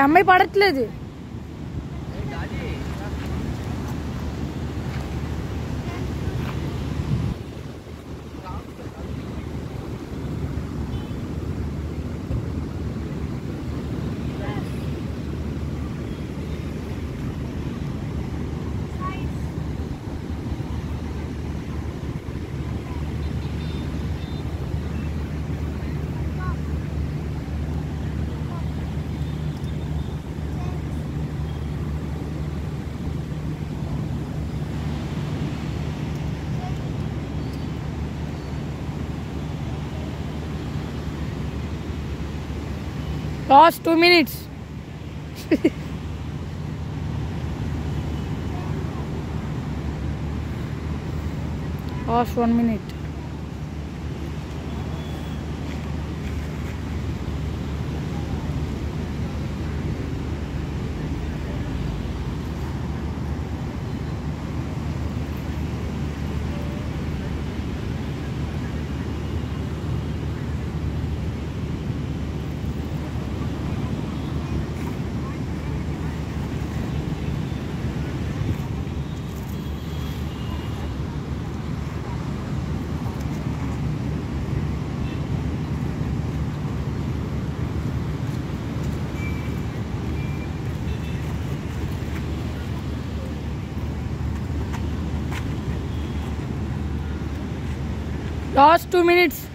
அம்மை படத்தில் இது. Last two minutes. Last one minute. Last two minutes.